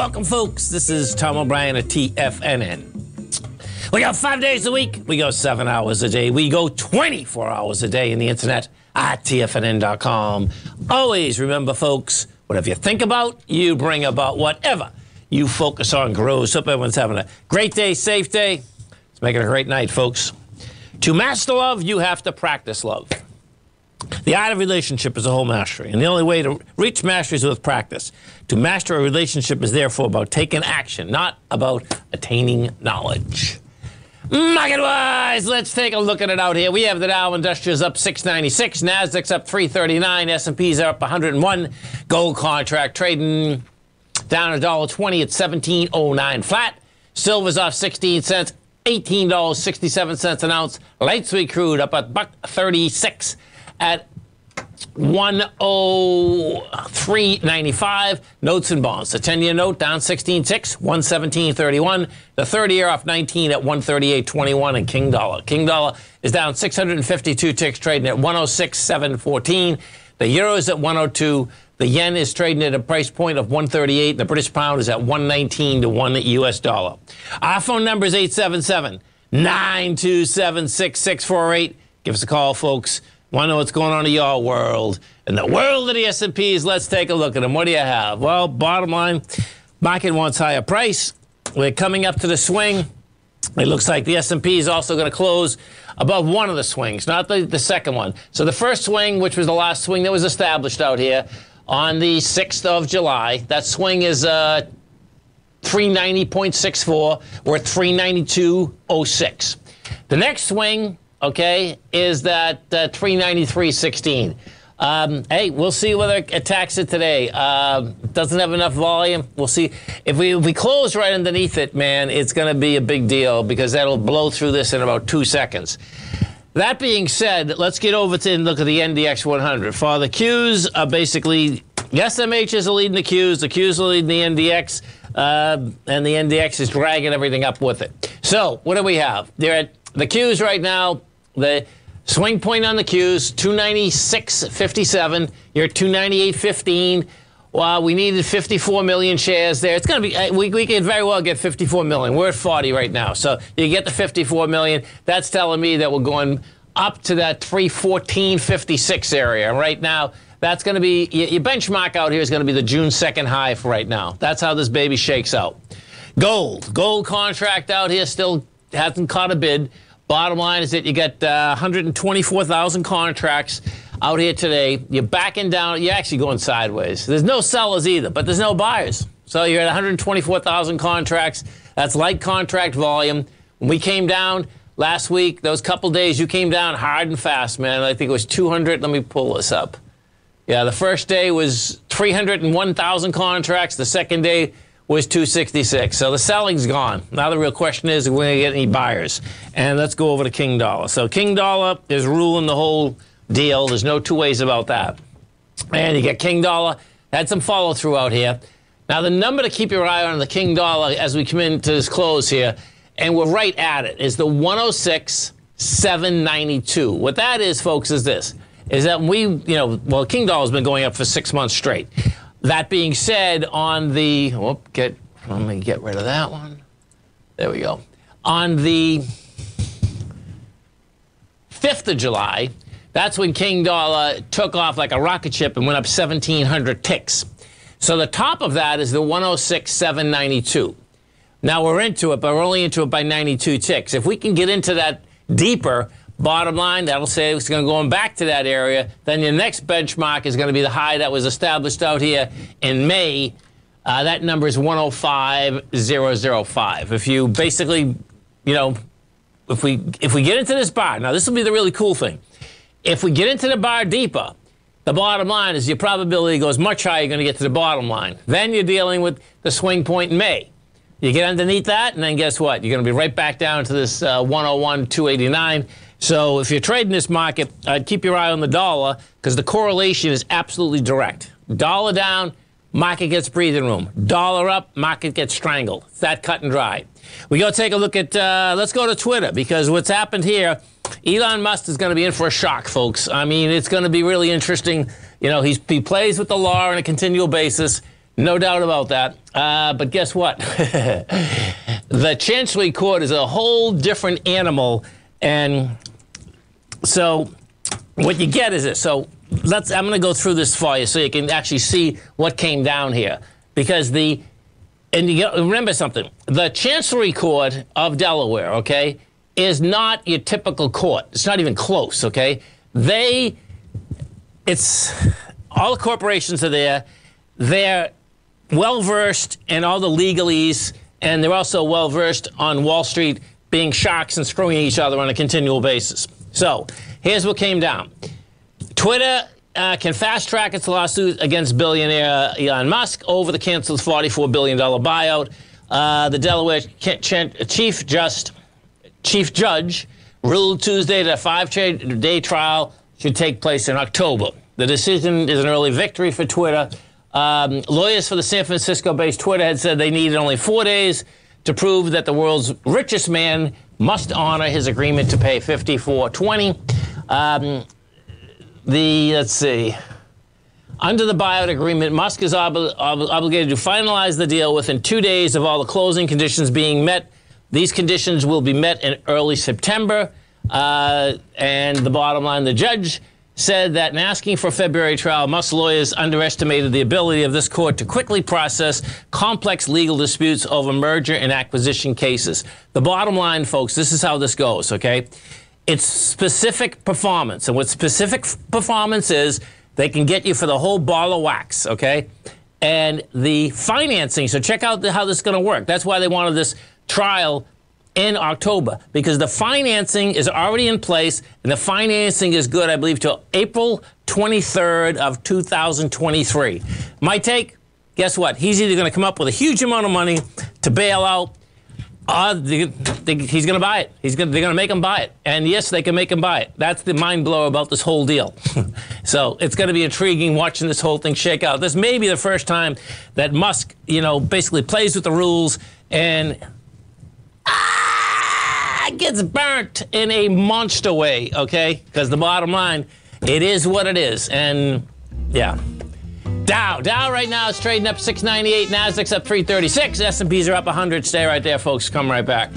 welcome, folks. This is Tom O'Brien at TFNN. We go five days a week. We go seven hours a day. We go 24 hours a day in the internet at TFNN.com. Always remember, folks, whatever you think about, you bring about whatever you focus on grows. Hope everyone's having a great day, safe day. Let's make it a great night, folks. To master love, you have to practice love. The art of relationship is a whole mastery, and the only way to reach mastery is with practice. To master a relationship is therefore about taking action, not about attaining knowledge. Market wise, let's take a look at it out here. We have the Dow Industrials up 696, Nasdaq's up 339, S&P's are up 101. Gold contract trading down a dollar 20 at 1709 flat. Silver's off 16 cents, $18.67 an ounce. Light sweet crude up a buck 36 at 103.95. Notes and bonds. The 10 year note down 16.6, 117.31. The 30 year off 19 at 138.21. And King Dollar. King Dollar is down 652 ticks, trading at 106.714. The euro is at 102. The yen is trading at a price point of 138. The British pound is at 119 to 1 US dollar. Our phone number is 877 927 6648. Give us a call, folks. Want to know what's going on in your world? In the world of the S&Ps, let's take a look at them. What do you have? Well, bottom line, market wants higher price. We're coming up to the swing. It looks like the S&P is also going to close above one of the swings, not the, the second one. So the first swing, which was the last swing that was established out here on the 6th of July, that swing is uh, 390.64. We're at 392.06. The next swing okay, is that uh, 393.16. Um, hey, we'll see whether it attacks it today. Uh, doesn't have enough volume. We'll see. If we, if we close right underneath it, man, it's going to be a big deal because that'll blow through this in about two seconds. That being said, let's get over to and look at the NDX 100. For the Qs, uh, basically, SMHs are leading the Qs, the Qs are leading the NDX, uh, and the NDX is dragging everything up with it. So, what do we have? They're at the Qs right now, the swing point on the Qs, 296.57. You're at 298.15. Well, we needed 54 million shares there. It's going to be, uh, we, we could very well get 54 million. We're at 40 right now. So you get the 54 million. That's telling me that we're going up to that 314.56 area. Right now, that's going to be, your benchmark out here is going to be the June 2nd high for right now. That's how this baby shakes out. Gold. Gold contract out here still hasn't caught a bid. Bottom line is that you got uh, 124,000 contracts out here today. You're backing down. You're actually going sideways. There's no sellers either, but there's no buyers. So you're at 124,000 contracts. That's light contract volume. When we came down last week, those couple days, you came down hard and fast, man. I think it was 200. Let me pull this up. Yeah, the first day was 301,000 contracts. The second day was 266. So the selling's gone. Now the real question is, are we going to get any buyers? And let's go over to King Dollar. So King Dollar is ruling the whole deal. There's no two ways about that. And you get King Dollar. Had some follow through out here. Now the number to keep your eye on the King Dollar as we come into this close here, and we're right at it, is the 106.792. What that is, folks, is this: is that we, you know, well, King Dollar's been going up for six months straight. That being said, on the, whoop, get, let me get rid of that one. There we go. On the 5th of July, that's when King Dollar took off like a rocket ship and went up 1,700 ticks. So the top of that is the 106,792. Now we're into it, but we're only into it by 92 ticks. If we can get into that deeper, Bottom line, that'll say it's going to go back to that area. Then your next benchmark is going to be the high that was established out here in May. Uh, that number is 105,005. If you basically, you know, if we if we get into this bar, now this will be the really cool thing. If we get into the bar deeper, the bottom line is your probability goes much higher. You're going to get to the bottom line. Then you're dealing with the swing point in May. You get underneath that, and then guess what? You're going to be right back down to this uh, 101, 289. So if you're trading this market, I'd keep your eye on the dollar because the correlation is absolutely direct. Dollar down, market gets breathing room. Dollar up, market gets strangled. It's that cut and dry. We go take a look at, uh, let's go to Twitter because what's happened here, Elon Musk is going to be in for a shock, folks. I mean, it's going to be really interesting. You know, he's, he plays with the law on a continual basis. No doubt about that. Uh, but guess what? the Chancery Court is a whole different animal. And so what you get is this. So let's, I'm going to go through this for you so you can actually see what came down here. Because the, and you remember something, the Chancery Court of Delaware, okay, is not your typical court. It's not even close, okay? They, it's, all the corporations are there. They're well versed in all the legalese, and they're also well versed on Wall Street being sharks and screwing each other on a continual basis. So here's what came down Twitter uh, can fast track its lawsuit against billionaire Elon Musk over the canceled $44 billion buyout. Uh, the Delaware chief just chief judge ruled Tuesday that a five-day trial should take place in October. The decision is an early victory for Twitter. Um, lawyers for the San Francisco-based Twitter had said they needed only four days to prove that the world's richest man must honor his agreement to pay 54.20. Um, the let's see. Under the buyout agreement, Musk is ob- ob- obligated to finalize the deal within two days of all the closing conditions being met. These conditions will be met in early September. Uh, and the bottom line, the judge said that in asking for February trial, Musk lawyers underestimated the ability of this court to quickly process complex legal disputes over merger and acquisition cases. The bottom line, folks, this is how this goes, okay? It's specific performance. And what specific performance is, they can get you for the whole ball of wax, okay? And the financing, so check out the, how this is going to work. That's why they wanted this trial in October because the financing is already in place and the financing is good, I believe, till April 23rd of 2023. My take, guess what? He's either going to come up with a huge amount of money to bail out uh, he's going to buy it. He's gonna, they're going to make him buy it. And yes, they can make him buy it. That's the mind blower about this whole deal. so it's going to be intriguing watching this whole thing shake out. This may be the first time that Musk, you know, basically plays with the rules and ah, gets burnt in a monster way, okay? Because the bottom line, it is what it is. And yeah. Dow. Dow right now is trading up 698. Nasdaq's up 336. S&Ps are up 100. Stay right there, folks. Come right back.